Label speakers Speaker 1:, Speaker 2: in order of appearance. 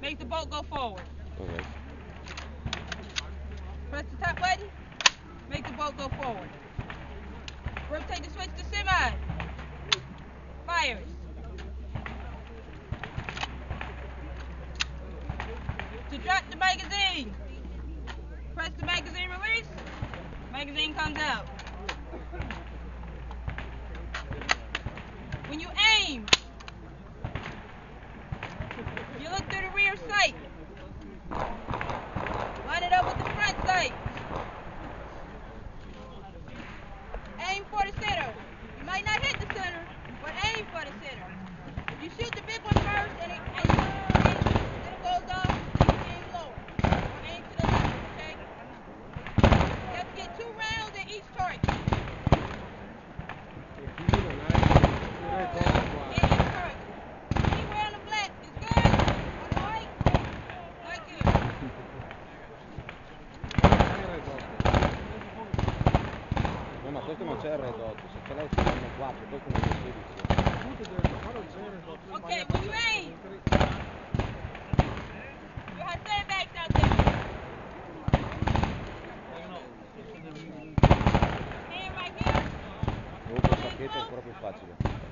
Speaker 1: Make the boat go forward.
Speaker 2: Okay.
Speaker 1: Press the top button. Make the boat go forward. Rotate the switch to semi. Fires. To drop the magazine. Press the magazine release. Magazine comes out. Through
Speaker 2: poi che non c'è il redotto, se ce l'hai ti fanno 4, poi come lo 16.
Speaker 1: Ok, Mulray! You have 10 back down there! Here, right here!
Speaker 2: Comunque il pacchetto è più facile.